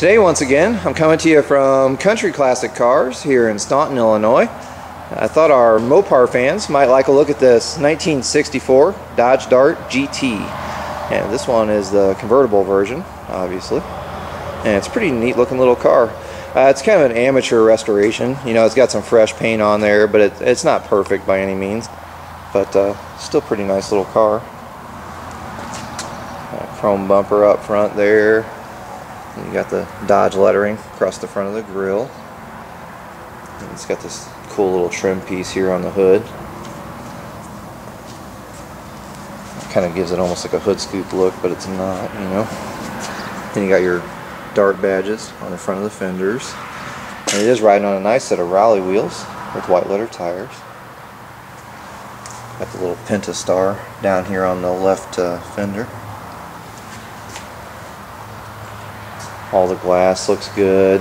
Today, once again, I'm coming to you from Country Classic Cars here in Staunton, Illinois. I thought our Mopar fans might like a look at this 1964 Dodge Dart GT. And this one is the convertible version, obviously. And it's a pretty neat looking little car. Uh, it's kind of an amateur restoration. You know, it's got some fresh paint on there, but it, it's not perfect by any means. But uh, still pretty nice little car. chrome bumper up front there. You got the Dodge lettering across the front of the grill. And it's got this cool little trim piece here on the hood. Kind of gives it almost like a hood scoop look, but it's not, you know. Then you got your dart badges on the front of the fenders. And it is riding on a nice set of rally wheels with white letter tires. Got the little Pentastar down here on the left uh, fender. All the glass looks good.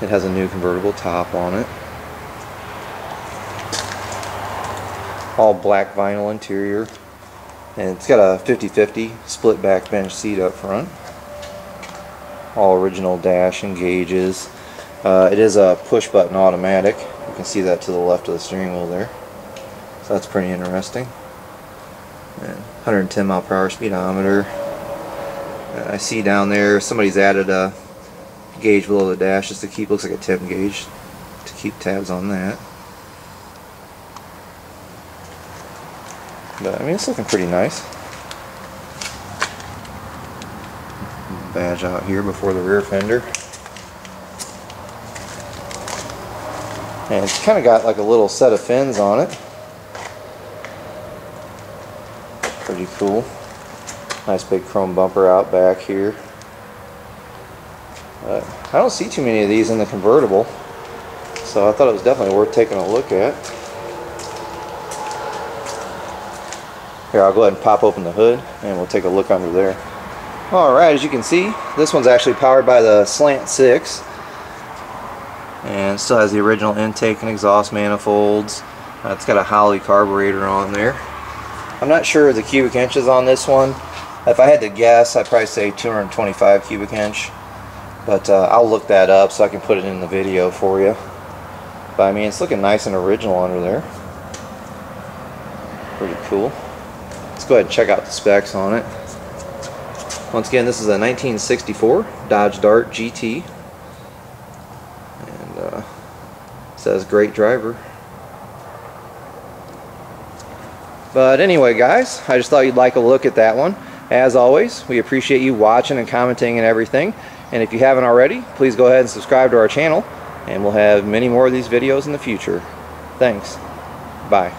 It has a new convertible top on it. All black vinyl interior. And it's got a 50-50 split back bench seat up front. All original dash and gauges. Uh, it is a push button automatic. You can see that to the left of the steering wheel there. So that's pretty interesting. And 110 mile per hour speedometer. I see down there somebody's added a gauge below the dash just to keep, looks like a temp gauge, to keep tabs on that. But I mean, it's looking pretty nice. Badge out here before the rear fender. And it's kind of got like a little set of fins on it. Pretty cool. Nice big chrome bumper out back here. I don't see too many of these in the convertible. So I thought it was definitely worth taking a look at. Here, I'll go ahead and pop open the hood and we'll take a look under there. Alright, as you can see, this one's actually powered by the Slant 6. And still has the original intake and exhaust manifolds. Uh, it's got a Holley carburetor on there. I'm not sure the cubic inches on this one. If I had to guess, I'd probably say 225 cubic inch. But uh, I'll look that up so I can put it in the video for you. But I mean, it's looking nice and original under there. Pretty cool. Let's go ahead and check out the specs on it. Once again, this is a 1964 Dodge Dart GT. And uh, says great driver. But anyway, guys, I just thought you'd like a look at that one. As always, we appreciate you watching and commenting and everything. And if you haven't already, please go ahead and subscribe to our channel. And we'll have many more of these videos in the future. Thanks. Bye.